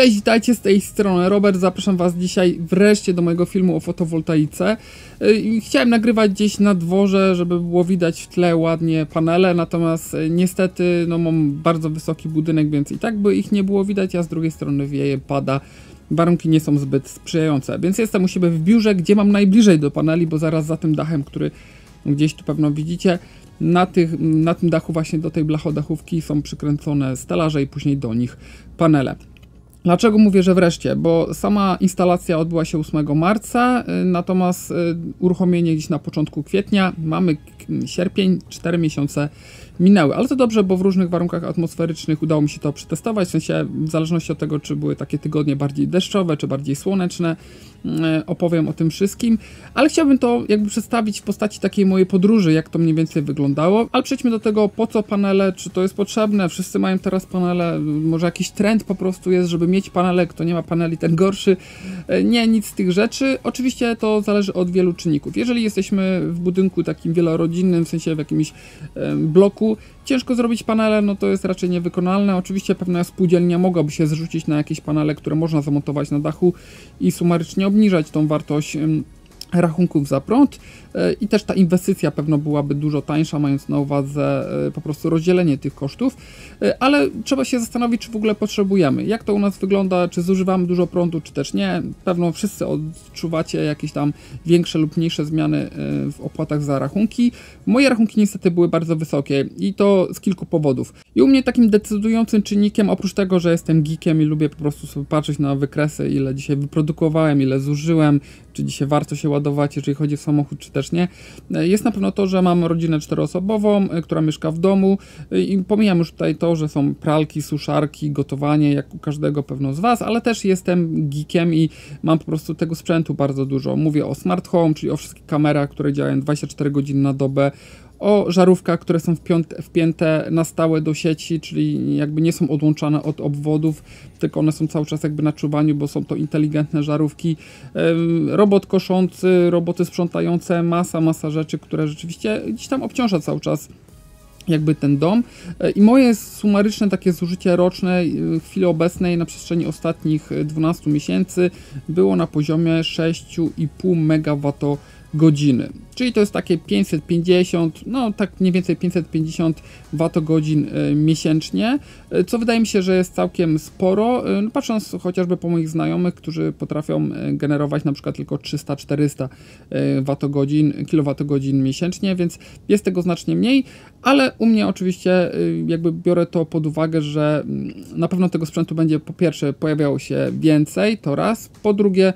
Cześć, witajcie z tej strony Robert, zapraszam Was dzisiaj wreszcie do mojego filmu o fotowoltaice. Y, chciałem nagrywać gdzieś na dworze, żeby było widać w tle ładnie panele, natomiast y, niestety no, mam bardzo wysoki budynek, więc i tak by ich nie było widać, a z drugiej strony wieje, pada. Warunki nie są zbyt sprzyjające, więc jestem u siebie w biurze, gdzie mam najbliżej do paneli, bo zaraz za tym dachem, który gdzieś tu pewno widzicie, na, tych, na tym dachu właśnie do tej blachodachówki są przykręcone stelaże i później do nich panele. Dlaczego mówię, że wreszcie? Bo sama instalacja odbyła się 8 marca, y, natomiast y, uruchomienie gdzieś na początku kwietnia, mamy sierpień, 4 miesiące minęły. Ale to dobrze, bo w różnych warunkach atmosferycznych udało mi się to przetestować, w sensie w zależności od tego, czy były takie tygodnie bardziej deszczowe, czy bardziej słoneczne, opowiem o tym wszystkim, ale chciałbym to jakby przedstawić w postaci takiej mojej podróży, jak to mniej więcej wyglądało, ale przejdźmy do tego, po co panele, czy to jest potrzebne, wszyscy mają teraz panele, może jakiś trend po prostu jest, żeby mieć panele, kto nie ma paneli, ten gorszy. E, nie, nic z tych rzeczy. Oczywiście to zależy od wielu czynników. Jeżeli jesteśmy w budynku takim wielorodzinnym, w sensie w jakimś bloku, ciężko zrobić panele, no to jest raczej niewykonalne. Oczywiście pewna spółdzielnia mogłaby się zrzucić na jakieś panele, które można zamontować na dachu i sumarycznie obniżać tą wartość rachunków za prąd i też ta inwestycja pewno byłaby dużo tańsza, mając na uwadze e, po prostu rozdzielenie tych kosztów, e, ale trzeba się zastanowić, czy w ogóle potrzebujemy. Jak to u nas wygląda, czy zużywamy dużo prądu, czy też nie. Pewno wszyscy odczuwacie jakieś tam większe lub mniejsze zmiany w opłatach za rachunki. Moje rachunki niestety były bardzo wysokie i to z kilku powodów. I u mnie takim decydującym czynnikiem, oprócz tego, że jestem geekiem i lubię po prostu sobie patrzeć na wykresy, ile dzisiaj wyprodukowałem, ile zużyłem, czy dzisiaj warto się ładować, jeżeli chodzi o samochód, czy też nie, jest na pewno to, że mam rodzinę czteroosobową, e, która mieszka w domu e, i pomijam już tutaj to, że są pralki, suszarki, gotowanie, jak u każdego pewno z Was, ale też jestem geekiem i mam po prostu tego sprzętu bardzo dużo. Mówię o smart home, czyli o wszystkich kamerach, które działają 24 godziny na dobę, o żarówkach, które są wpięte na stałe do sieci, czyli jakby nie są odłączane od obwodów, tylko one są cały czas jakby na czuwaniu, bo są to inteligentne żarówki. Robot koszący, roboty sprzątające, masa, masa rzeczy, które rzeczywiście gdzieś tam obciąża cały czas jakby ten dom. E, I moje sumaryczne takie zużycie roczne w chwili obecnej na przestrzeni ostatnich 12 miesięcy było na poziomie 6,5 MWh godziny. Czyli to jest takie 550, no tak mniej więcej 550 watogodzin e, miesięcznie, e, co wydaje mi się, że jest całkiem sporo, e, no, patrząc chociażby po moich znajomych, którzy potrafią generować na przykład tylko 300-400 watogodzin, kilowatogodzin miesięcznie, więc jest tego znacznie mniej, ale u mnie oczywiście jakby biorę to pod uwagę, że mm, na pewno tego sprzętu będzie po pierwsze pojawiało się więcej, to raz, po drugie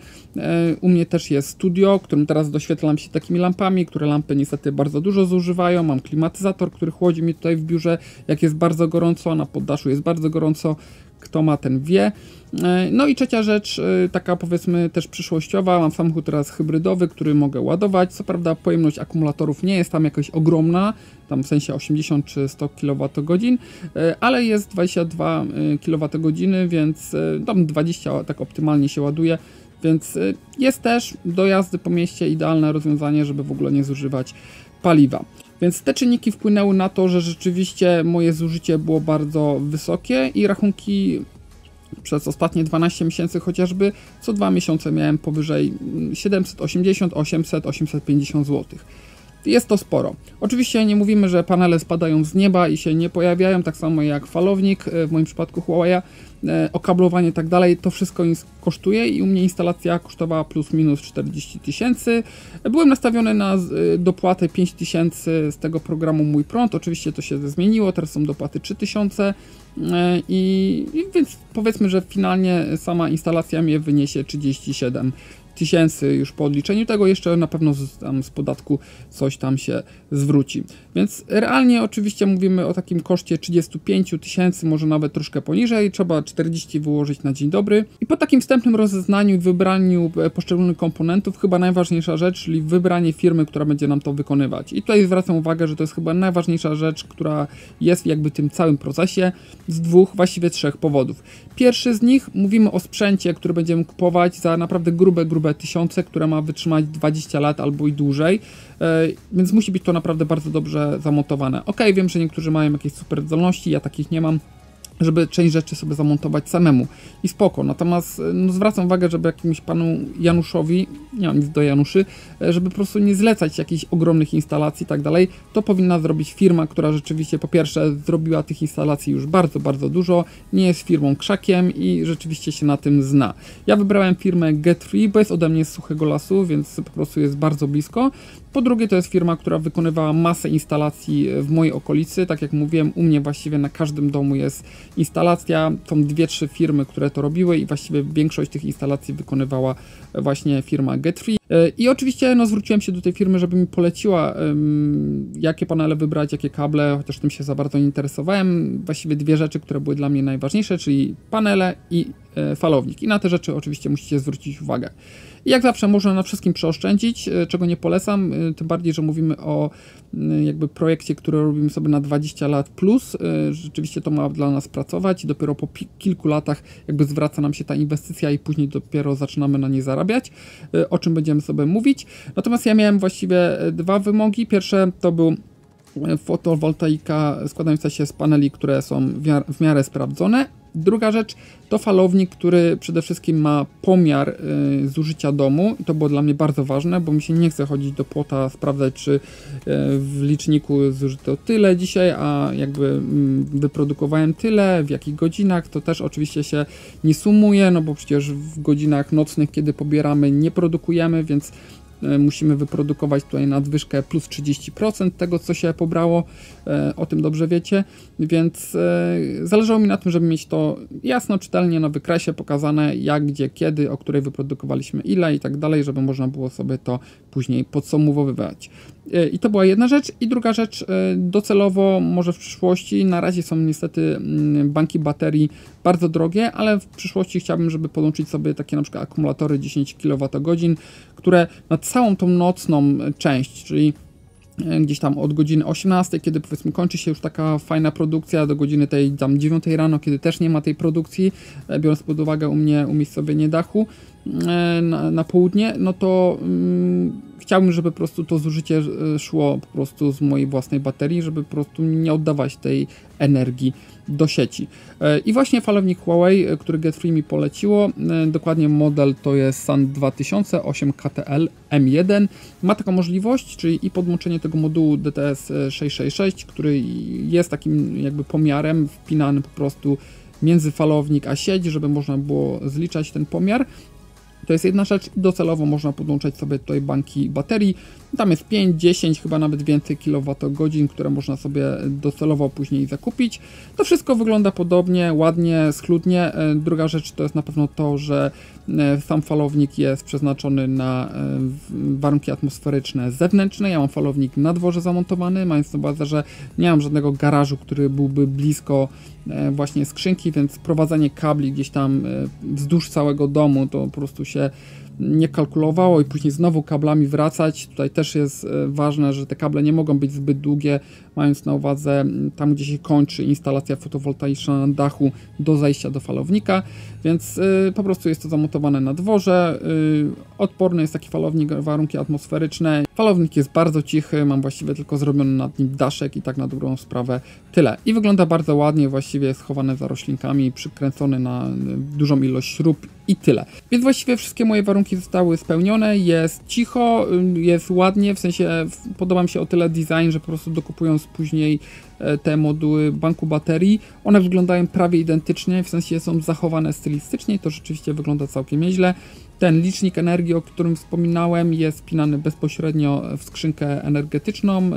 u mnie też jest studio, którym teraz doświetlam się takimi lampami, lampami, które lampy niestety bardzo dużo zużywają. Mam klimatyzator, który chłodzi mi tutaj w biurze, jak jest bardzo gorąco, na poddaszu jest bardzo gorąco. Kto ma, ten wie. E, no i trzecia rzecz, e, taka powiedzmy też przyszłościowa, mam samochód teraz hybrydowy, który mogę ładować. Co prawda pojemność akumulatorów nie jest tam jakoś ogromna, tam w sensie 80 czy 100 kWh, e, ale jest 22 kWh, więc tam 20 tak optymalnie się ładuje. Więc y, jest też do jazdy po mieście idealne rozwiązanie, żeby w ogóle nie zużywać paliwa. Więc te czynniki wpłynęły na to, że rzeczywiście moje zużycie było bardzo wysokie i rachunki przez ostatnie 12 miesięcy chociażby co dwa miesiące miałem powyżej 780, 800, 850 zł. Jest to sporo. Oczywiście nie mówimy, że panele spadają z nieba i się nie pojawiają, tak samo jak falownik, e, w moim przypadku Huawei, e, okablowanie i tak dalej, to wszystko kosztuje i u mnie instalacja kosztowała plus minus 40 tysięcy. Byłem nastawiony na e, dopłatę 5 tysięcy z tego programu Mój Prąd, oczywiście to się zmieniło, teraz są dopłaty 3000 i, i więc powiedzmy, że finalnie sama instalacja mnie wyniesie 37 tysięcy już po odliczeniu tego, jeszcze na pewno z, tam z podatku coś tam się zwróci. Więc realnie oczywiście mówimy o takim koszcie 35 tysięcy, może nawet troszkę poniżej, trzeba 40 wyłożyć na dzień dobry. I po takim wstępnym rozeznaniu i wybraniu e, poszczególnych komponentów, chyba najważniejsza rzecz, czyli wybranie firmy, która będzie nam to wykonywać. I tutaj zwracam uwagę, że to jest chyba najważniejsza rzecz, która jest jakby tym całym procesie z dwóch, właściwie trzech powodów. Pierwszy z nich mówimy o sprzęcie, który będziemy kupować za naprawdę grube, grube grube tysiące, które ma wytrzymać 20 lat albo i dłużej, e, więc musi być to naprawdę bardzo dobrze zamontowane. Ok, wiem, że niektórzy mają jakieś super zdolności, ja takich nie mam, żeby część rzeczy sobie zamontować samemu i spoko. Natomiast no, zwracam uwagę, żeby jakimś panu Januszowi, nie mam nic do Januszy, e, żeby po prostu nie zlecać jakichś ogromnych instalacji i tak dalej, to powinna zrobić firma, która rzeczywiście po pierwsze zrobiła tych instalacji już bardzo, bardzo dużo, nie jest firmą krzakiem i rzeczywiście się na tym zna. Ja wybrałem firmę Get3, bo jest ode mnie z suchego lasu, więc po prostu jest bardzo blisko. Po drugie, to jest firma, która wykonywała masę instalacji w mojej okolicy. Tak jak mówiłem, u mnie właściwie na każdym domu jest instalacja. Są dwie, trzy firmy, które to robiły i właściwie większość tych instalacji wykonywała właśnie firma GetFree. I oczywiście no, zwróciłem się do tej firmy, żeby mi poleciła, um, jakie panele wybrać, jakie kable, chociaż tym się za bardzo nie interesowałem. Właściwie dwie rzeczy, które były dla mnie najważniejsze, czyli panele i e, falownik. I na te rzeczy oczywiście musicie zwrócić uwagę. I jak zawsze można na wszystkim przeoszczędzić, e, czego nie polecam, e, tym bardziej, że mówimy o jakby projekcie, który robimy sobie na 20 lat plus. E, rzeczywiście to ma dla nas pracować i dopiero po kilku latach jakby zwraca nam się ta inwestycja i później dopiero zaczynamy na niej zarabiać, o czym będziemy sobie mówić. Natomiast ja miałem właściwie dwa wymogi. Pierwsze to był fotowoltaika składająca się z paneli, które są w miarę sprawdzone, Druga rzecz to falownik, który przede wszystkim ma pomiar y, zużycia domu. To było dla mnie bardzo ważne, bo mi się nie chce chodzić do płota, sprawdzać, czy y, w liczniku zużyto tyle dzisiaj, a jakby y, wyprodukowałem tyle, w jakich godzinach. To też oczywiście się nie sumuje, no bo przecież w godzinach nocnych, kiedy pobieramy, nie produkujemy, więc musimy wyprodukować tutaj nadwyżkę plus 30% tego, co się pobrało, e, o tym dobrze wiecie, więc e, zależało mi na tym, żeby mieć to jasno, czytelnie na wykresie pokazane, jak, gdzie, kiedy, o której wyprodukowaliśmy ile i tak dalej, żeby można było sobie to później podsumowywać. I to była jedna rzecz. I druga rzecz, docelowo może w przyszłości, na razie są niestety mm, banki baterii bardzo drogie, ale w przyszłości chciałbym, żeby podłączyć sobie takie na przykład akumulatory 10 kWh, które na całą tą nocną część, czyli e, gdzieś tam od godziny 18, kiedy powiedzmy kończy się już taka fajna produkcja, do godziny tej tam 9 rano, kiedy też nie ma tej produkcji, e, biorąc pod uwagę u mnie umiejscowienie dachu e, na, na południe, no to mm, chciałbym, żeby po prostu to zużycie szło po prostu z mojej własnej baterii, żeby po prostu nie oddawać tej energii do sieci. E, I właśnie falownik Huawei, e, który GetFree mi poleciło, e, dokładnie model to jest SAN 2008 KTL M1, ma taką możliwość, czyli i podłączenie tego modułu DTS 666, który jest takim jakby pomiarem wpinany po prostu między falownik a sieć, żeby można było zliczać ten pomiar. To jest jedna rzecz. Docelowo można podłączać sobie tutaj banki baterii. Tam jest 5, 10, chyba nawet więcej kilowatogodzin, które można sobie docelowo później zakupić. To wszystko wygląda podobnie, ładnie, schludnie. E, druga rzecz to jest na pewno to, że sam falownik jest przeznaczony na e, warunki atmosferyczne zewnętrzne. Ja mam falownik na dworze zamontowany, mając na uwadze, że nie mam żadnego garażu, który byłby blisko właśnie skrzynki, więc prowadzenie kabli gdzieś tam wzdłuż całego domu to po prostu się nie kalkulowało i później znowu kablami wracać. Tutaj też jest e, ważne, że te kable nie mogą być zbyt długie, mając na uwadze tam, gdzie się kończy instalacja fotowoltaiczna na dachu do zajścia do falownika, więc y, po prostu jest to zamontowane na dworze. Y, odporny jest taki falownik, warunki atmosferyczne. Falownik jest bardzo cichy, mam właściwie tylko zrobiony nad nim daszek i tak na dobrą sprawę tyle. I wygląda bardzo ładnie, właściwie jest schowane za roślinkami, przykręcony na dużą ilość śrub i tyle. Więc właściwie wszystkie moje warunki zostały spełnione, jest cicho, jest ładnie, w sensie podoba mi się o tyle design, że po prostu dokupując później e, te moduły banku baterii, one wyglądają prawie identycznie, w sensie są zachowane stylistycznie, to rzeczywiście wygląda całkiem nieźle. Ten licznik energii, o którym wspominałem, jest wpinany bezpośrednio w skrzynkę energetyczną, e,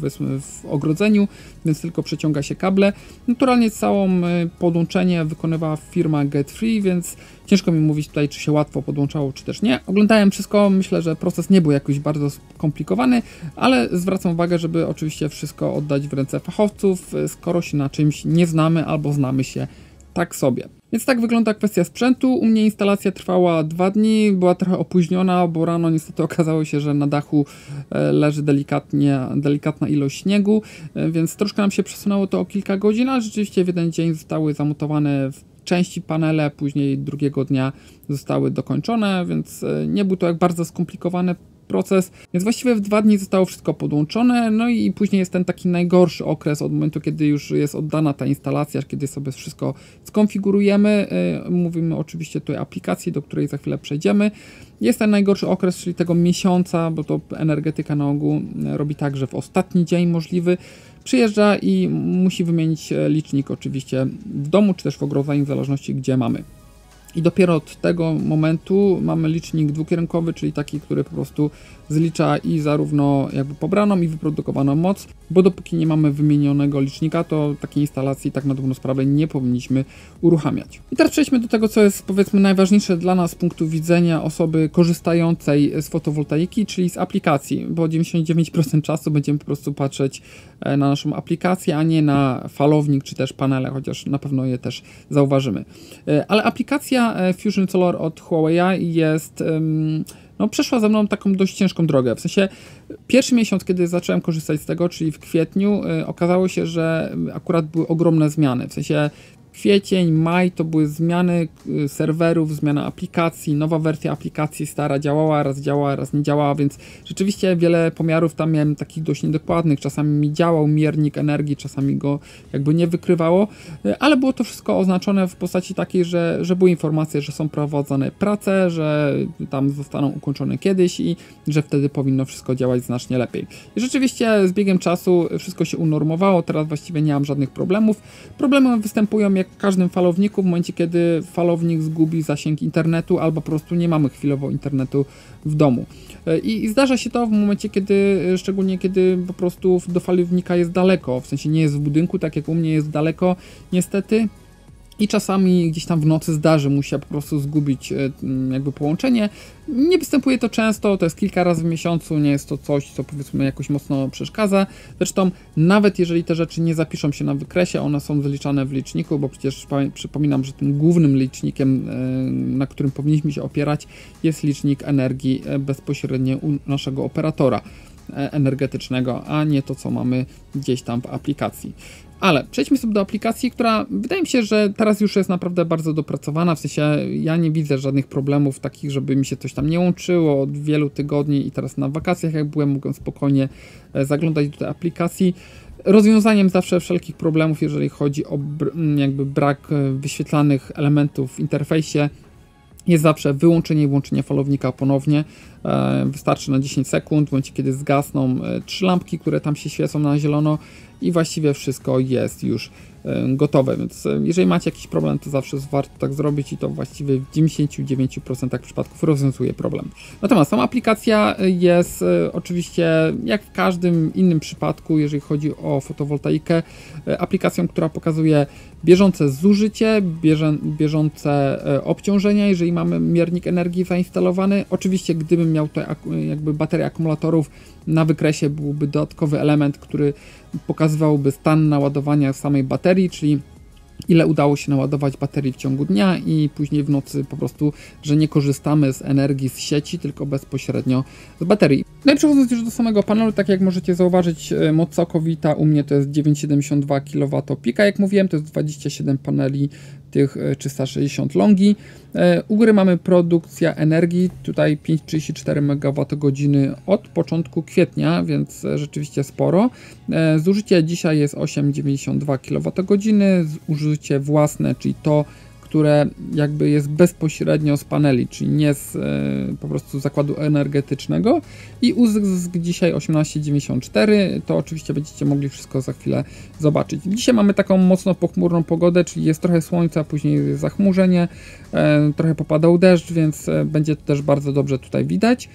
powiedzmy w ogrodzeniu, więc tylko przeciąga się kable. Naturalnie całą e, podłączenie wykonywała firma GetFree, więc ciężko mi mówić tutaj, czy się łatwo podłączało, czy też nie. Oglądałem wszystko, myślę, że proces nie był jakoś bardzo skomplikowany, ale zwracam uwagę, żeby oczywiście wszystko oddać w ręce fachowców, e, skoro się na czymś nie znamy albo znamy się tak sobie. Więc tak wygląda kwestia sprzętu. U mnie instalacja trwała dwa dni, była trochę opóźniona, bo rano niestety okazało się, że na dachu e, leży delikatnie, delikatna ilość śniegu, e, więc troszkę nam się przesunęło to o kilka godzin, ale rzeczywiście w jeden dzień zostały zamontowane w części panele, później drugiego dnia zostały dokończone, więc e, nie był to jak bardzo skomplikowany proces, więc właściwie w dwa dni zostało wszystko podłączone, no i później jest ten taki najgorszy okres od momentu, kiedy już jest oddana ta instalacja, kiedy sobie wszystko skonfigurujemy. Y, mówimy oczywiście tutaj aplikacji, do której za chwilę przejdziemy. Jest ten najgorszy okres, czyli tego miesiąca, bo to energetyka na ogół robi tak, że w ostatni dzień możliwy przyjeżdża i musi wymienić licznik oczywiście w domu, czy też w ogrodzeniu, w zależności gdzie mamy. I dopiero od tego momentu mamy licznik dwukierunkowy, czyli taki, który po prostu zlicza i zarówno jakby pobraną i wyprodukowaną moc, bo dopóki nie mamy wymienionego licznika, to takiej instalacji tak na dobrą sprawę nie powinniśmy uruchamiać. I teraz przejdźmy do tego, co jest powiedzmy najważniejsze dla nas z punktu widzenia osoby korzystającej z fotowoltaiki, czyli z aplikacji, bo 99% czasu będziemy po prostu patrzeć e, na naszą aplikację, a nie na falownik czy też panele, chociaż na pewno je też zauważymy. E, ale aplikacja e, Fusion Solar od Huawei jest no, przeszła ze mną taką dość ciężką drogę. W sensie pierwszy miesiąc, kiedy zacząłem korzystać z tego, czyli w kwietniu, y, okazało się, że akurat były ogromne zmiany. W sensie Kwiecień, maj to były zmiany y, serwerów, zmiana aplikacji, nowa wersja aplikacji stara działała, raz działała, raz nie działała, więc rzeczywiście wiele pomiarów tam miałem takich dość niedokładnych. Czasami mi działał miernik energii, czasami go jakby nie wykrywało, y, ale było to wszystko oznaczone w postaci takiej, że, że były informacje, że są prowadzone prace, że tam zostaną ukończone kiedyś i że wtedy powinno wszystko działać znacznie lepiej. I rzeczywiście z biegiem czasu wszystko się unormowało, teraz właściwie nie mam żadnych problemów. Problemy występują jak w każdym falowniku, w momencie kiedy falownik zgubi zasięg internetu albo po prostu nie mamy chwilowo internetu w domu. E, I, I, zdarza się to w momencie, kiedy, szczególnie kiedy po prostu do falownika jest daleko, w sensie nie jest w budynku, tak jak u mnie jest daleko, niestety i czasami gdzieś tam w nocy zdarzy mu się po prostu zgubić e, jakby połączenie. Nie występuje to często, to jest kilka razy w miesiącu, nie jest to coś, co powiedzmy jakoś mocno przeszkadza. Zresztą nawet jeżeli te rzeczy nie zapiszą się na wykresie, one są zliczane w liczniku, bo przecież przypominam, że tym głównym licznikiem, e, na którym powinniśmy się opierać, jest licznik energii e, bezpośrednio u naszego operatora energetycznego, a nie to, co mamy gdzieś tam w aplikacji. Ale przejdźmy sobie do aplikacji, która wydaje mi się, że teraz już jest naprawdę bardzo dopracowana. W sensie ja nie widzę żadnych problemów takich, żeby mi się coś tam nie łączyło od wielu tygodni i teraz na wakacjach, jak byłem, mogłem spokojnie e, zaglądać do tej aplikacji. Rozwiązaniem zawsze wszelkich problemów, jeżeli chodzi o jakby brak e, wyświetlanych elementów w interfejsie, jest zawsze wyłączenie i włączenie falownika ponownie. E, wystarczy na 10 sekund, w momencie kiedy zgasną trzy lampki, które tam się świecą na zielono i właściwie wszystko jest już e, gotowe, więc e, jeżeli macie jakiś problem, to zawsze warto tak zrobić i to właściwie w 99% przypadków rozwiązuje problem. Natomiast sama aplikacja jest e, oczywiście, jak w każdym innym przypadku, jeżeli chodzi o fotowoltaikę, aplikacją, która pokazuje bieżące zużycie, bieżące obciążenia, jeżeli mamy miernik energii zainstalowany. Oczywiście, gdybym miał tutaj jakby baterię akumulatorów na wykresie, byłby dodatkowy element, który pokazywałby stan naładowania samej baterii, czyli ile udało się naładować baterii w ciągu dnia i później w nocy po prostu, że nie korzystamy z energii z sieci, tylko bezpośrednio z baterii. No i przechodząc już do samego panelu, tak jak możecie zauważyć, e, moc całkowita u mnie to jest 9,72 kW pika, jak mówiłem, to jest 27 paneli tych 360 e, longi. E, u góry mamy produkcja energii, tutaj 5,34 MWh od początku kwietnia, więc rzeczywiście sporo. Zużycie dzisiaj jest 8,92 kWh, zużycie własne, czyli to które jakby jest bezpośrednio z paneli, czyli nie z e, po prostu zakładu energetycznego i uzysk dzisiaj 1894, to oczywiście będziecie mogli wszystko za chwilę zobaczyć. Dzisiaj mamy taką mocno pochmurną pogodę, czyli jest trochę słońca, później jest zachmurzenie, e, trochę popadał deszcz, więc e, będzie też bardzo dobrze tutaj widać.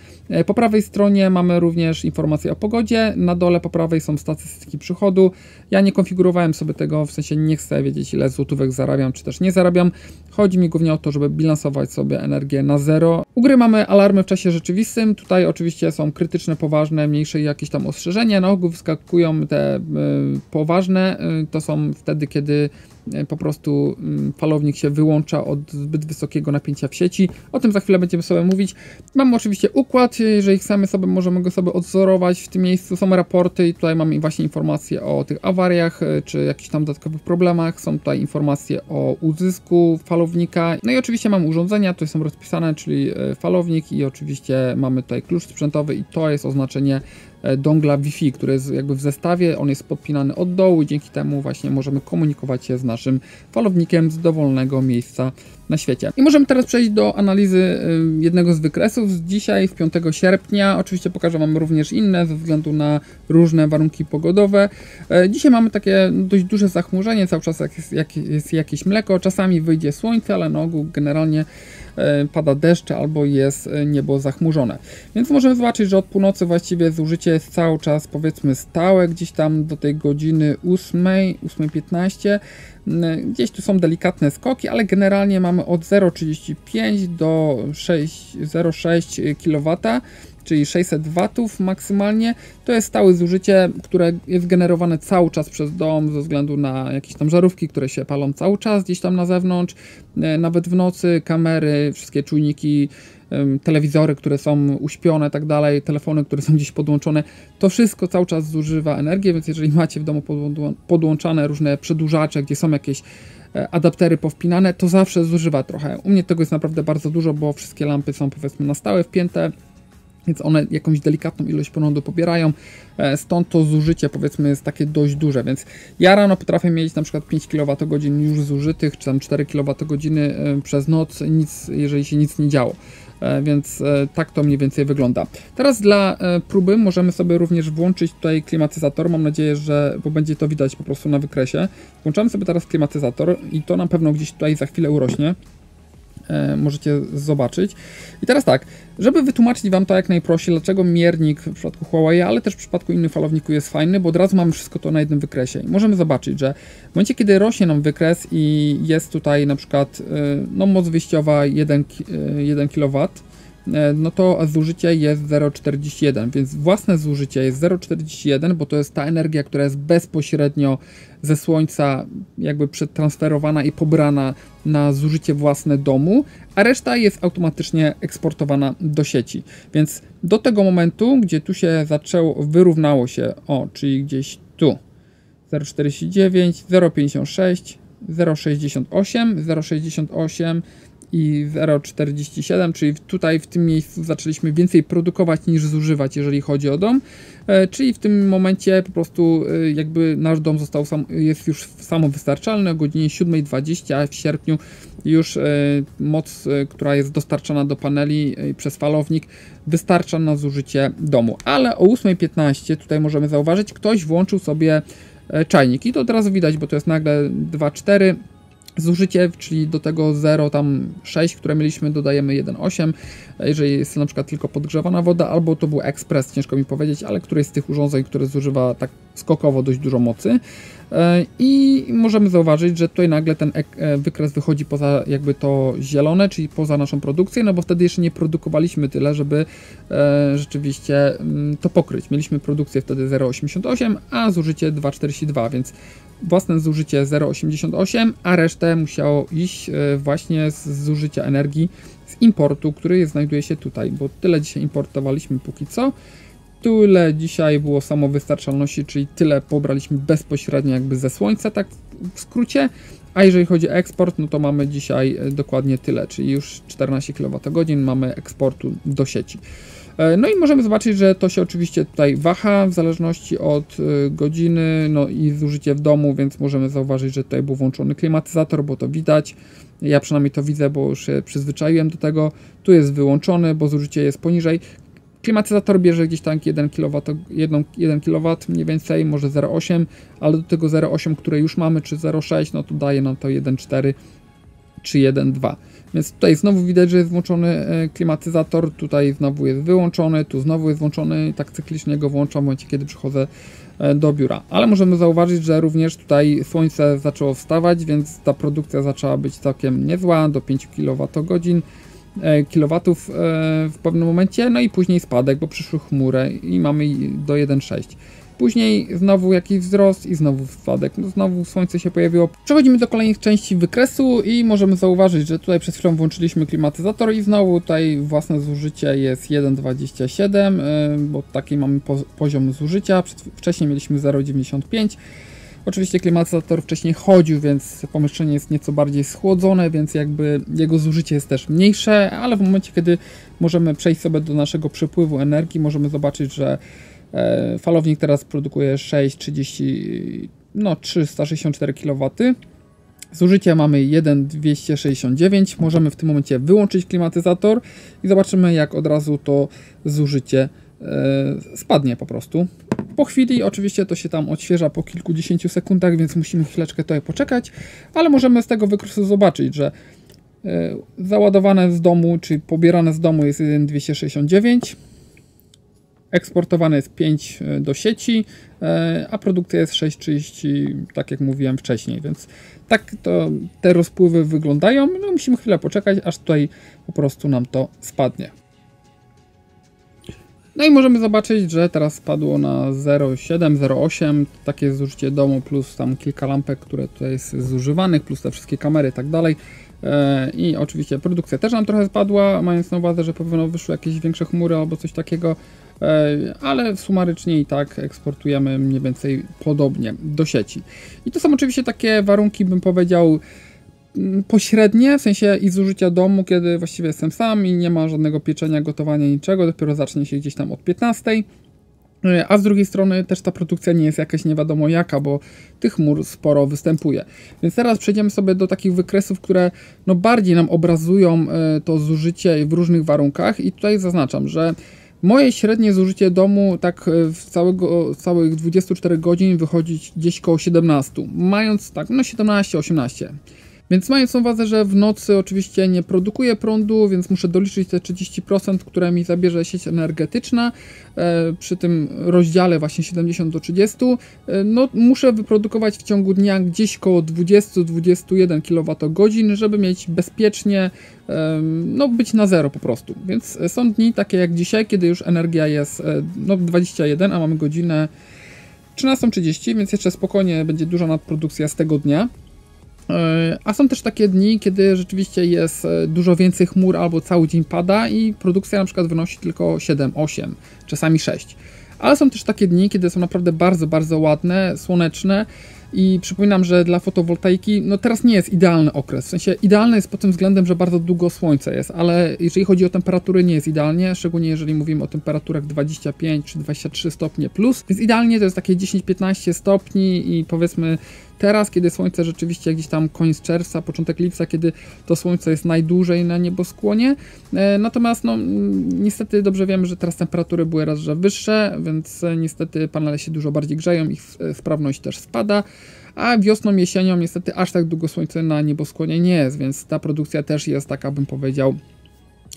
Po prawej stronie mamy również informacje o pogodzie, na dole po prawej są statystyki przychodu. Ja nie konfigurowałem sobie tego, w sensie nie chcę wiedzieć ile złotówek zarabiam, czy też nie zarabiam. Chodzi mi głównie o to, żeby bilansować sobie energię na zero. U gry mamy alarmy w czasie rzeczywistym. Tutaj oczywiście są krytyczne, poważne, mniejsze jakieś tam ostrzeżenia. Na ogół wyskakują te y, poważne. Y, to są wtedy, kiedy po prostu mm, falownik się wyłącza od zbyt wysokiego napięcia w sieci. O tym za chwilę będziemy sobie mówić. Mamy oczywiście układ, jeżeli chcemy sobie, możemy go sobie odzorować. W tym miejscu są raporty i tutaj mamy właśnie informacje o tych awariach, e, czy jakichś tam dodatkowych problemach. Są tutaj informacje o uzysku falownika. No i oczywiście mamy urządzenia, tutaj są rozpisane, czyli e, falownik i oczywiście mamy tutaj klucz sprzętowy i to jest oznaczenie E, dongla Wi-Fi, który jest jakby w zestawie, on jest podpinany od dołu i dzięki temu właśnie możemy komunikować się z naszym falownikiem z dowolnego miejsca na świecie. I możemy teraz przejść do analizy e, jednego z wykresów z dzisiaj, w 5 sierpnia. Oczywiście pokażę Wam również inne ze względu na różne warunki pogodowe. E, dzisiaj mamy takie dość duże zachmurzenie, cały czas jak jest, jest jakieś mleko, czasami wyjdzie słońce, ale na ogół generalnie E, pada deszcz albo jest e, niebo zachmurzone. Więc możemy zobaczyć, że od północy właściwie zużycie jest cały czas powiedzmy stałe, gdzieś tam do tej godziny 8, 8.15. Gdzieś tu są delikatne skoki, ale generalnie mamy od 0,35 do 6,06 kW czyli 600 watów maksymalnie. To jest stałe zużycie, które jest generowane cały czas przez dom ze względu na jakieś tam żarówki, które się palą cały czas gdzieś tam na zewnątrz, e, nawet w nocy, kamery, wszystkie czujniki, telewizory, które są uśpione, tak dalej, telefony, które są gdzieś podłączone, to wszystko cały czas zużywa energię, więc jeżeli macie w domu podłączane różne przedłużacze, gdzie są jakieś e, adaptery powpinane, to zawsze zużywa trochę. U mnie tego jest naprawdę bardzo dużo, bo wszystkie lampy są powiedzmy na stałe wpięte, więc one jakąś delikatną ilość prądu pobierają, e, stąd to zużycie powiedzmy jest takie dość duże, więc ja rano potrafię mieć na przykład 5 kWh już zużytych, czy tam 4 kWh e, przez noc, nic, jeżeli się nic nie działo. E, więc tak to mniej więcej wygląda. Teraz dla próby możemy sobie również włączyć tutaj klimatyzator. Mam nadzieję, że bo będzie to widać po prostu na wykresie. Włączamy sobie teraz klimatyzator i to na pewno gdzieś tutaj za chwilę urośnie. E, możecie zobaczyć. I teraz tak, żeby wytłumaczyć Wam to jak najprościej, dlaczego miernik w przypadku Huawei, ale też w przypadku innych falowników jest fajny, bo od razu mamy wszystko to na jednym wykresie. I możemy zobaczyć, że w momencie, kiedy rośnie nam wykres i jest tutaj na przykład e, no, moc wyjściowa 1, 1 kW, no to zużycie jest 0,41, więc własne zużycie jest 0,41, bo to jest ta energia, która jest bezpośrednio ze słońca jakby przetransferowana i pobrana na zużycie własne domu, a reszta jest automatycznie eksportowana do sieci. Więc do tego momentu, gdzie tu się zaczęło, wyrównało się, o, czyli gdzieś tu, 0,49, 0,56, 0,68, 0,68 i 0,47, czyli tutaj w tym miejscu zaczęliśmy więcej produkować niż zużywać, jeżeli chodzi o dom, e, czyli w tym momencie po prostu e, jakby nasz dom został sam, jest już samowystarczalny o godzinie 7.20, a w sierpniu już e, moc, która jest dostarczana do paneli przez falownik wystarcza na zużycie domu, ale o 8.15 tutaj możemy zauważyć, ktoś włączył sobie czajnik. I to od razu widać, bo to jest nagle 2.4 zużycie, czyli do tego 0 tam 6, które mieliśmy, dodajemy 1,8, jeżeli jest na przykład tylko podgrzewana woda, albo to był ekspres, ciężko mi powiedzieć, ale któreś z tych urządzeń, które zużywa tak skokowo dość dużo mocy. E, I możemy zauważyć, że tutaj nagle ten e, wykres wychodzi poza jakby to zielone, czyli poza naszą produkcję, no bo wtedy jeszcze nie produkowaliśmy tyle, żeby e, rzeczywiście mm, to pokryć. Mieliśmy produkcję wtedy 0,88, a zużycie 2,42, więc własne zużycie 0,88, a resztę musiało iść właśnie z zużycia energii z importu, który znajduje się tutaj, bo tyle dzisiaj importowaliśmy póki co tyle dzisiaj było samowystarczalności, czyli tyle pobraliśmy bezpośrednio jakby ze słońca, tak w skrócie. A jeżeli chodzi o eksport, no to mamy dzisiaj e, dokładnie tyle, czyli już 14 kWh mamy eksportu do sieci. E, no i możemy zobaczyć, że to się oczywiście tutaj waha w zależności od e, godziny, no i zużycie w domu, więc możemy zauważyć, że tutaj był włączony klimatyzator, bo to widać. Ja przynajmniej to widzę, bo już się przyzwyczaiłem do tego. Tu jest wyłączony, bo zużycie jest poniżej. Klimatyzator bierze gdzieś tam 1 kW, 1, 1 kW mniej więcej, może 0,8, ale do tego 0,8, które już mamy, czy 0,6, no to daje nam to 1,4 czy 1,2. Więc tutaj znowu widać, że jest włączony e, klimatyzator, tutaj znowu jest wyłączony, tu znowu jest włączony, tak cyklicznie go włączam w momencie, kiedy przychodzę e, do biura. Ale możemy zauważyć, że również tutaj słońce zaczęło wstawać, więc ta produkcja zaczęła być całkiem niezła, do 5 kWh E, kilowatów w pewnym momencie, no i później spadek, bo przyszły chmury i mamy do 1,6. Później znowu jakiś wzrost i znowu spadek. No znowu słońce się pojawiło. Przechodzimy do kolejnych części wykresu i możemy zauważyć, że tutaj przed chwilą włączyliśmy klimatyzator i znowu tutaj własne zużycie jest 1,27, y, bo taki mamy poziom zużycia. Wcześniej mieliśmy 0,95. Oczywiście klimatyzator wcześniej chodził, więc pomieszczenie jest nieco bardziej schłodzone, więc jakby jego zużycie jest też mniejsze, ale w momencie, kiedy możemy przejść sobie do naszego przepływu energii, możemy zobaczyć, że falownik teraz produkuje 6,30, no 364 kW. Zużycie mamy 1,269. Możemy w tym momencie wyłączyć klimatyzator i zobaczymy, jak od razu to zużycie e, spadnie po prostu. Po chwili oczywiście to się tam odświeża po kilkudziesięciu sekundach, więc musimy chwileczkę tutaj poczekać, ale możemy z tego wykresu zobaczyć, że e, załadowane z domu, czy pobierane z domu jest 1,269, eksportowane jest 5 e, do sieci, e, a produkcja jest 6,30, tak jak mówiłem wcześniej, więc tak to te rozpływy wyglądają. No musimy chwilę poczekać, aż tutaj po prostu nam to spadnie. No i możemy zobaczyć, że teraz spadło na 0,7, 0,8, takie zużycie domu plus tam kilka lampek, które tutaj jest zużywanych, plus te wszystkie kamery i tak dalej. E, I oczywiście produkcja też nam trochę spadła, mając na uwadze, że pewno wyszły jakieś większe chmury albo coś takiego, ale sumarycznie i tak eksportujemy mniej więcej podobnie do sieci. I to są oczywiście takie warunki, bym powiedział, Mm, pośrednie, w sensie i zużycia domu, kiedy właściwie jestem sam i nie ma żadnego pieczenia, gotowania, niczego, dopiero zacznie się gdzieś tam od 15. E, a z drugiej strony też ta produkcja nie jest jakaś nie wiadomo jaka, bo tych chmur sporo występuje. Więc teraz przejdziemy sobie do takich wykresów, które no bardziej nam obrazują e, to zużycie w różnych warunkach i tutaj zaznaczam, że Moje średnie zużycie domu tak e, w całego, całych 24 godzin wychodzi gdzieś koło 17, mając tak no 17-18. Więc mając na uwadze, że w nocy oczywiście nie produkuję prądu, więc muszę doliczyć te 30%, które mi zabierze sieć energetyczna. E, przy tym rozdziale właśnie 70 do 30, e, no muszę wyprodukować w ciągu dnia gdzieś koło 20-21 kWh, żeby mieć bezpiecznie, e, no być na zero po prostu. Więc są dni takie jak dzisiaj, kiedy już energia jest no 21, a mamy godzinę 13.30, więc jeszcze spokojnie będzie duża nadprodukcja z tego dnia. E, a są też takie dni, kiedy rzeczywiście jest e, dużo więcej chmur albo cały dzień pada i produkcja na przykład wynosi tylko 7, 8, czasami 6. Ale są też takie dni, kiedy są naprawdę bardzo, bardzo ładne, słoneczne i przypominam, że dla fotowoltaiki, no teraz nie jest idealny okres. W sensie idealny jest pod tym względem, że bardzo długo słońce jest, ale jeżeli chodzi o temperatury, nie jest idealnie, szczególnie jeżeli mówimy o temperaturach 25 czy 23 stopnie plus. Więc idealnie to jest takie 10-15 stopni i powiedzmy teraz, kiedy słońce rzeczywiście gdzieś tam koniec czerwca, początek lipca, kiedy to słońce jest najdłużej na nieboskłonie. E, natomiast no niestety dobrze wiemy, że teraz temperatury były raz, że wyższe, więc e, niestety panele się dużo bardziej grzeją, ich e, sprawność też spada a wiosną, jesienią niestety aż tak długo słońce na nieboskłonie nie jest, więc ta produkcja też jest taka, bym powiedział,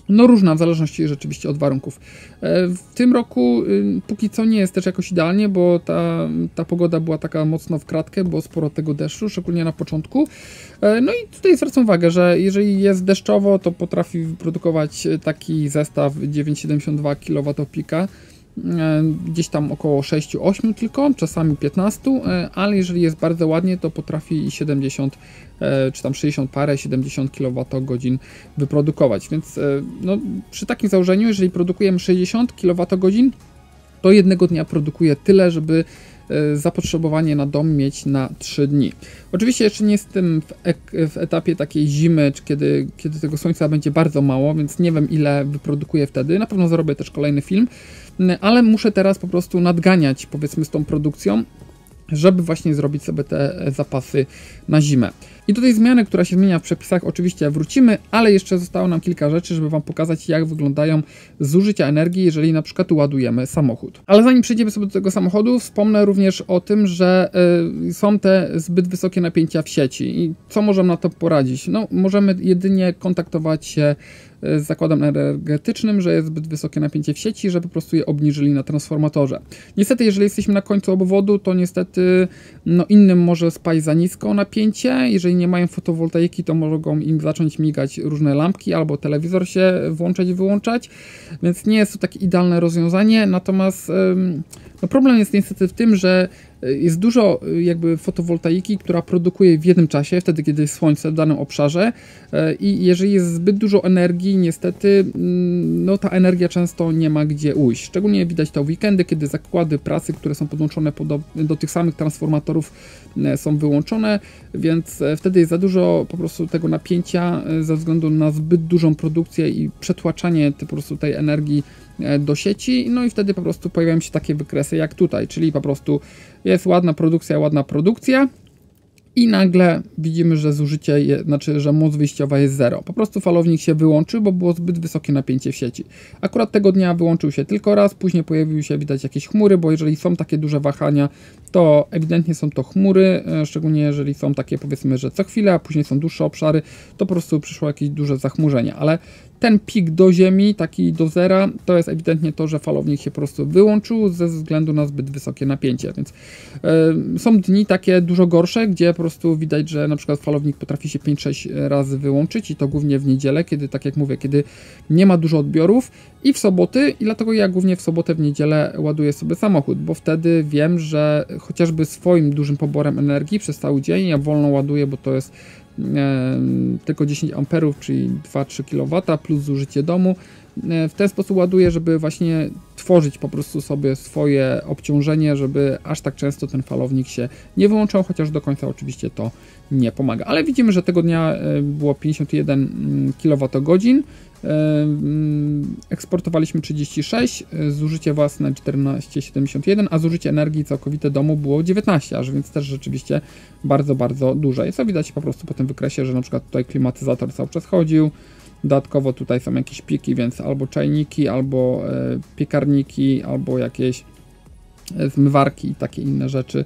no różna, w zależności rzeczywiście od warunków. E, w tym roku y, póki co nie jest też jakoś idealnie, bo ta, ta pogoda była taka mocno w kratkę, było sporo tego deszczu, szczególnie na początku. E, no i tutaj zwracam uwagę, że jeżeli jest deszczowo, to potrafi wyprodukować taki zestaw 9,72 kWp E, gdzieś tam około 6-8 tylko, czasami 15, e, ale jeżeli jest bardzo ładnie, to potrafi 70 e, czy tam 60 parę, 70 kWh wyprodukować. Więc no, przy takim założeniu, jeżeli produkujemy 60 kWh, to jednego dnia produkuje tyle, żeby zapotrzebowanie na dom mieć na 3 dni. Oczywiście jeszcze nie jestem w, w etapie takiej zimy, czy kiedy, kiedy tego słońca będzie bardzo mało, więc nie wiem ile wyprodukuję wtedy. Na pewno zrobię też kolejny film ale muszę teraz po prostu nadganiać powiedzmy z tą produkcją, żeby właśnie zrobić sobie te zapasy na zimę. I do tej zmiany, która się zmienia w przepisach, oczywiście wrócimy, ale jeszcze zostało nam kilka rzeczy, żeby Wam pokazać, jak wyglądają zużycia energii, jeżeli na przykład ładujemy samochód. Ale zanim przejdziemy sobie do tego samochodu, wspomnę również o tym, że y, są te zbyt wysokie napięcia w sieci. I co możemy na to poradzić? No, możemy jedynie kontaktować się z zakładem energetycznym, że jest zbyt wysokie napięcie w sieci, że po prostu je obniżyli na transformatorze. Niestety, jeżeli jesteśmy na końcu obwodu, to niestety no, innym może spaść za nisko napięcie. Jeżeli nie mają fotowoltaiki, to mogą im zacząć migać różne lampki albo telewizor się włączać wyłączać, więc nie jest to takie idealne rozwiązanie. Natomiast No problem jest niestety w tym, że jest dużo y, jakby fotowoltaiki, która produkuje w jednym czasie, wtedy kiedy jest słońce w danym obszarze y, i jeżeli jest zbyt dużo energii, niestety mm, no ta energia często nie ma gdzie ujść. Szczególnie widać to w weekendy, kiedy zakłady pracy, które są podłączone do, do tych samych transformatorów są wyłączone, więc wtedy jest za dużo po prostu tego napięcia ze względu na zbyt dużą produkcję i przetłaczanie po prostu tej energii E, do sieci, no i wtedy po prostu pojawiają się takie wykresy jak tutaj, czyli po prostu jest ładna produkcja, ładna produkcja, i nagle widzimy, że zużycie, je, znaczy, że moc wyjściowa jest zero. Po prostu falownik się wyłączył, bo było zbyt wysokie napięcie w sieci. Akurat tego dnia wyłączył się tylko raz, później pojawiły się widać jakieś chmury, bo jeżeli są takie duże wahania, to ewidentnie są to chmury, e, szczególnie jeżeli są takie powiedzmy, że co chwilę, a później są dłuższe obszary, to po prostu przyszło jakieś duże zachmurzenie, ale ten pik do ziemi, taki do zera, to jest ewidentnie to, że falownik się po prostu wyłączył ze względu na zbyt wysokie napięcie, więc yy, są dni takie dużo gorsze, gdzie po prostu widać, że na przykład falownik potrafi się 5-6 razy wyłączyć i to głównie w niedzielę, kiedy tak jak mówię, kiedy nie ma dużo odbiorów i w soboty i dlatego ja głównie w sobotę, w niedzielę ładuję sobie samochód, bo wtedy wiem, że chociażby swoim dużym poborem energii przez cały dzień ja wolno ładuję, bo to jest tylko 10 amperów, czyli 2-3 kW plus zużycie domu. E, w ten sposób ładuję, żeby właśnie tworzyć po prostu sobie swoje obciążenie, żeby aż tak często ten falownik się nie wyłączał, chociaż do końca oczywiście to nie pomaga. Ale widzimy, że tego dnia e, było 51 kWh, eksportowaliśmy 36, e, zużycie własne 14,71, a zużycie energii całkowite domu było 19, aż więc też rzeczywiście bardzo, bardzo duże. I co widać po prostu po tym wykresie, że na przykład tutaj klimatyzator cały czas chodził, dodatkowo tutaj są jakieś piki, więc albo czajniki, albo e, piekarniki, albo jakieś e, zmywarki i takie inne rzeczy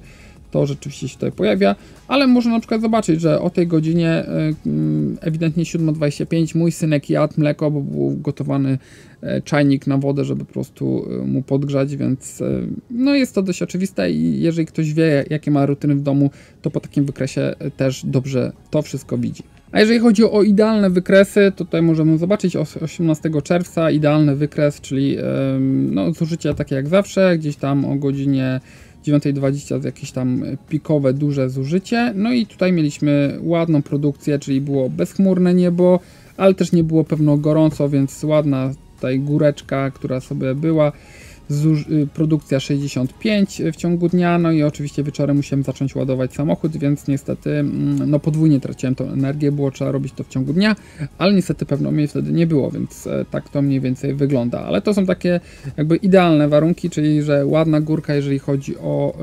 to rzeczywiście się tutaj pojawia, ale można na przykład zobaczyć, że o tej godzinie e, mm, ewidentnie 7.25 mój synek jadł mleko, bo był gotowany e, czajnik na wodę, żeby po prostu e, mu podgrzać, więc no jest to dość oczywiste i jeżeli ktoś wie, jakie ma rutyny w domu, to po takim wykresie też dobrze to wszystko widzi. A jeżeli chodzi o idealne wykresy, to tutaj możemy zobaczyć 18 czerwca idealny wykres, czyli no, zużycie takie jak zawsze, gdzieś tam o godzinie 9.20 jakieś tam pikowe, duże zużycie. No i tutaj mieliśmy ładną produkcję, czyli było bezchmurne niebo, ale też nie było pewno gorąco, więc ładna tutaj góreczka, która sobie była. Y, produkcja 65 w ciągu dnia, no i oczywiście wieczorem musiałem zacząć ładować samochód, więc niestety mm, no podwójnie traciłem tą energię, było trzeba robić to w ciągu dnia, ale niestety pewno mnie wtedy nie było, więc e, tak to mniej więcej wygląda, ale to są takie jakby idealne warunki, czyli że ładna górka, jeżeli chodzi o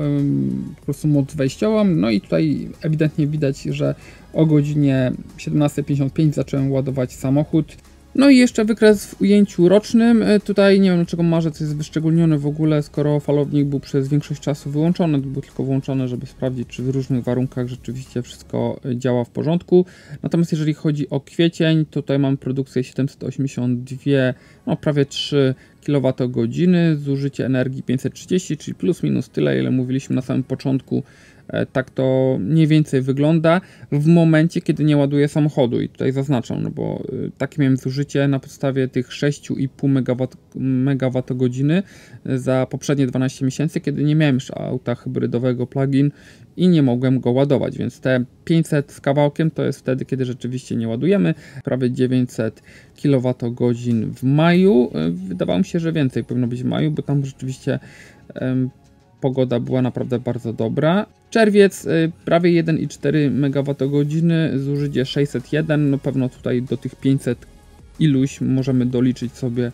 po prostu moc wejściową, no i tutaj ewidentnie widać, że o godzinie 17.55 zacząłem ładować samochód. No i jeszcze wykres w ujęciu rocznym. E, tutaj nie wiem dlaczego marzec jest wyszczególniony w ogóle, skoro falownik był przez większość czasu wyłączony, był tylko włączony, żeby sprawdzić, czy w różnych warunkach rzeczywiście wszystko e, działa w porządku. Natomiast jeżeli chodzi o kwiecień, tutaj mam produkcję 782, no prawie 3 kWh, zużycie energii 530, czyli plus minus tyle, ile mówiliśmy na samym początku tak to mniej więcej wygląda w momencie, kiedy nie ładuję samochodu. I tutaj zaznaczam, no bo e, takie miałem zużycie na podstawie tych 6,5 MWh za poprzednie 12 miesięcy, kiedy nie miałem jeszcze auta hybrydowego plug-in i nie mogłem go ładować, więc te 500 z kawałkiem to jest wtedy, kiedy rzeczywiście nie ładujemy. Prawie 900 kWh w maju. E, wydawało mi się, że więcej powinno być w maju, bo tam rzeczywiście pogoda była naprawdę bardzo dobra. Czerwiec y, prawie 1,4 MWh, zużycie 601, no pewno tutaj do tych 500 iluś możemy doliczyć sobie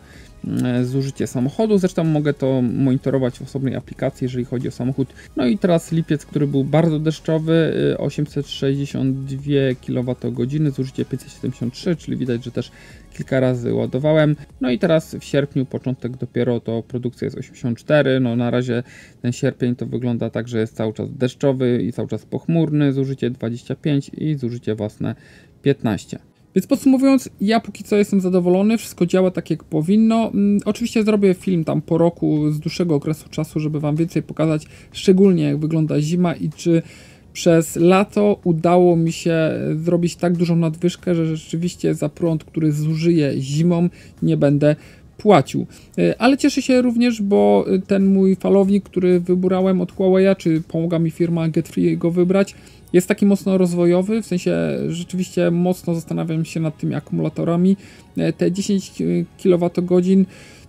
zużycie samochodu. Zresztą mogę to monitorować w osobnej aplikacji, jeżeli chodzi o samochód. No i teraz lipiec, który był bardzo deszczowy, 862 kWh, zużycie 573, czyli widać, że też kilka razy ładowałem. No i teraz w sierpniu, początek dopiero, to produkcja jest 84. No na razie ten sierpień to wygląda tak, że jest cały czas deszczowy i cały czas pochmurny, zużycie 25 i zużycie własne 15. Więc podsumowując, ja póki co jestem zadowolony, wszystko działa tak jak powinno. Mm, oczywiście zrobię film tam po roku z dłuższego okresu czasu, żeby Wam więcej pokazać, szczególnie jak wygląda zima i czy przez lato udało mi się zrobić tak dużą nadwyżkę, że rzeczywiście za prąd, który zużyję zimą, nie będę płacił. Ale cieszę się również, bo ten mój falownik, który wybrałem od Huawei, czy pomogła mi firma GetFree go wybrać, jest taki mocno rozwojowy, w sensie rzeczywiście mocno zastanawiam się nad tymi akumulatorami. Te 10 kWh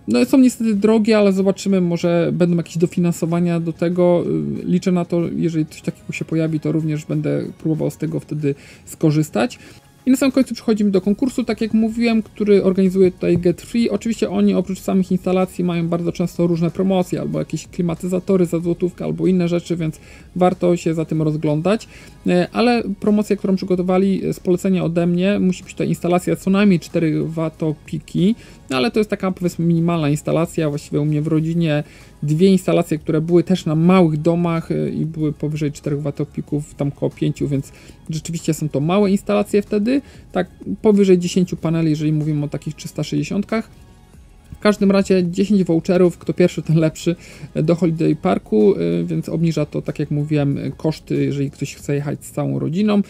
no są niestety drogie, ale zobaczymy, może będą jakieś dofinansowania do tego. Liczę na to, jeżeli coś takiego się pojawi, to również będę próbował z tego wtedy skorzystać. I na samym końcu przechodzimy do konkursu, tak jak mówiłem, który organizuje tutaj Get Free. Oczywiście oni oprócz samych instalacji mają bardzo często różne promocje, albo jakieś klimatyzatory za złotówkę, albo inne rzeczy, więc warto się za tym rozglądać. E, ale promocja, którą przygotowali z polecenia ode mnie, musi być to instalacja co najmniej 4 watopiki, no ale to jest taka powiedzmy minimalna instalacja, właściwie u mnie w rodzinie dwie instalacje, które były też na małych domach y, i były powyżej 4 watopików, tam około 5, więc rzeczywiście są to małe instalacje wtedy, tak powyżej 10 paneli, jeżeli mówimy o takich 360. W każdym razie 10 voucherów, kto pierwszy, ten lepszy do Holiday Parku, y, więc obniża to, tak jak mówiłem, koszty, jeżeli ktoś chce jechać z całą rodziną.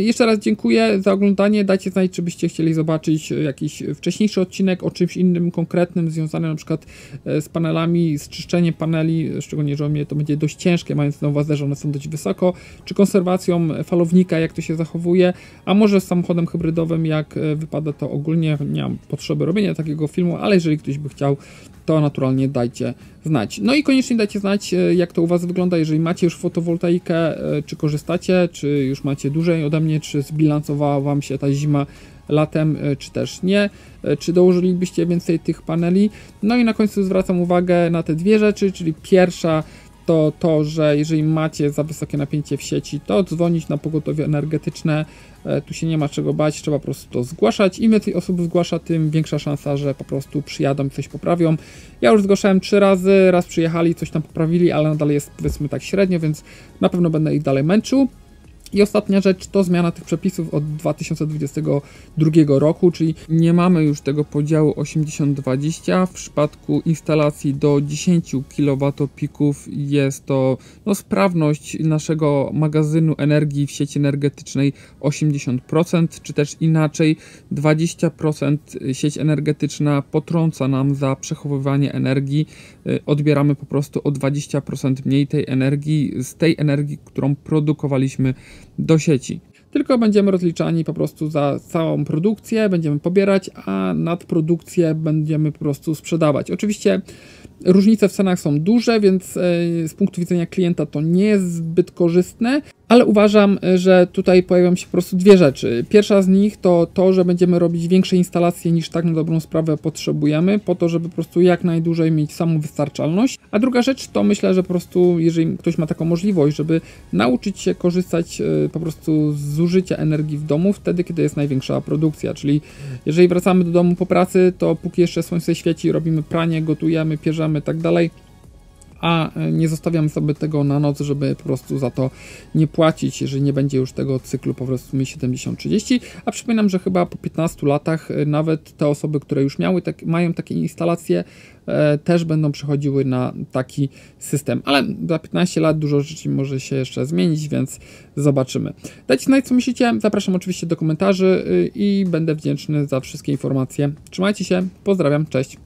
Jeszcze raz dziękuję za oglądanie. Dajcie znać, czy byście chcieli zobaczyć jakiś wcześniejszy odcinek o czymś innym konkretnym, związanym na przykład z panelami, z czyszczeniem paneli, szczególnie, że mnie to będzie dość ciężkie, mając na uwadze, że one są dość wysoko, czy konserwacją falownika, jak to się zachowuje, a może z samochodem hybrydowym, jak wypada to ogólnie. Nie mam potrzeby robienia takiego filmu, ale jeżeli ktoś by chciał, to naturalnie dajcie znać. No i koniecznie dajcie znać, e, jak to u Was wygląda, jeżeli macie już fotowoltaikę, e, czy korzystacie, czy już macie dłużej ode mnie, czy zbilansowała Wam się ta zima latem, e, czy też nie, czy dołożylibyście więcej tych paneli. No i na końcu zwracam uwagę na te dwie rzeczy, czyli pierwsza to to, że jeżeli macie za wysokie napięcie w sieci, to dzwonić na pogotowie energetyczne. E, tu się nie ma czego bać, trzeba po prostu to zgłaszać. Im więcej osób zgłasza, tym większa szansa, że po prostu przyjadą i coś poprawią. Ja już zgłaszałem trzy razy, raz przyjechali, coś tam poprawili, ale nadal jest powiedzmy tak średnio, więc na pewno będę ich dalej męczył. I ostatnia rzecz to zmiana tych przepisów od 2022 roku, czyli nie mamy już tego podziału 80-20. W przypadku instalacji do 10 kWp jest to no, sprawność naszego magazynu energii w sieci energetycznej 80%, czy też inaczej 20% sieć energetyczna potrąca nam za przechowywanie energii. Y, odbieramy po prostu o 20% mniej tej energii z tej energii, którą produkowaliśmy do sieci. Tylko będziemy rozliczani po prostu za całą produkcję, będziemy pobierać, a nadprodukcję będziemy po prostu sprzedawać. Oczywiście różnice w cenach są duże, więc e, z punktu widzenia klienta to nie jest zbyt korzystne, ale uważam, że tutaj pojawią się po prostu dwie rzeczy. Pierwsza z nich to to, że będziemy robić większe instalacje niż tak na dobrą sprawę potrzebujemy, po to, żeby po prostu jak najdłużej mieć samowystarczalność. A druga rzecz to myślę, że po prostu jeżeli ktoś ma taką możliwość, żeby nauczyć się korzystać e, po prostu z zużycia energii w domu wtedy, kiedy jest największa produkcja, czyli jeżeli wracamy do domu po pracy, to póki jeszcze słońce świeci, robimy pranie, gotujemy, pierzemy tak dalej, a nie zostawiamy sobie tego na noc, żeby po prostu za to nie płacić, jeżeli nie będzie już tego cyklu po prostu 70-30. A przypominam, że chyba po 15 latach e, nawet te osoby, które już miały tak, mają takie instalacje, e, też będą przechodziły na taki system. Ale za 15 lat dużo rzeczy może się jeszcze zmienić, więc zobaczymy. Dajcie znać, co myślicie. Zapraszam oczywiście do komentarzy y, i będę wdzięczny za wszystkie informacje. Trzymajcie się, pozdrawiam, cześć.